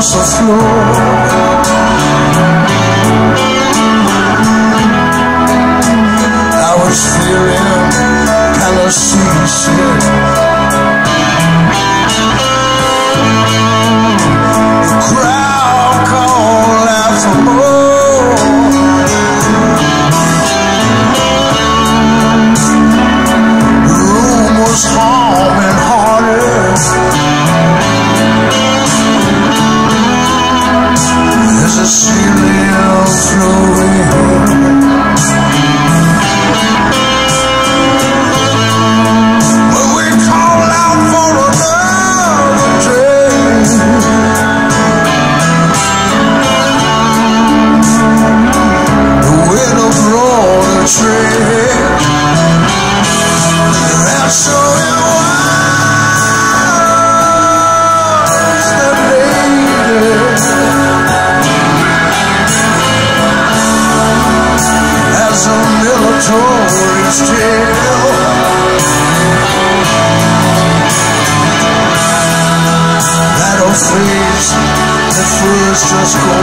floor I was feeling kind of seasick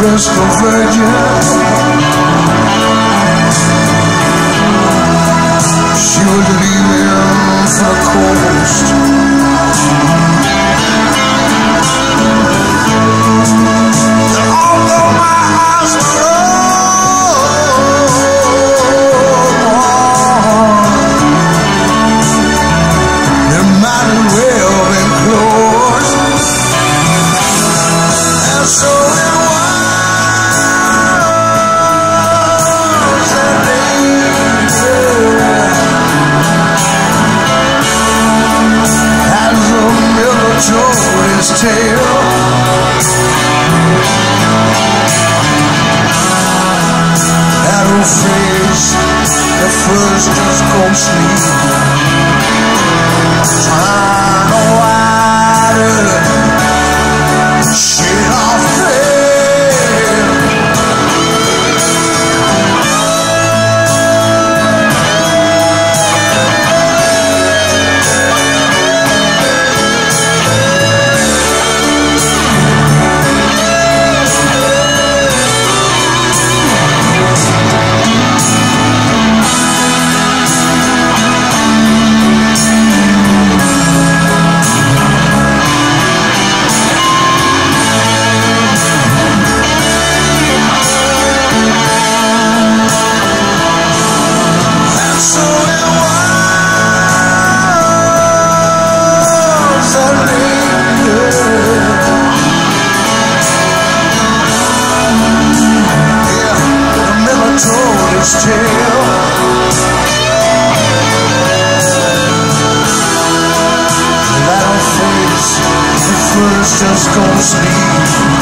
Just of virgin Christmas tale That old face, at first just gonna sleep.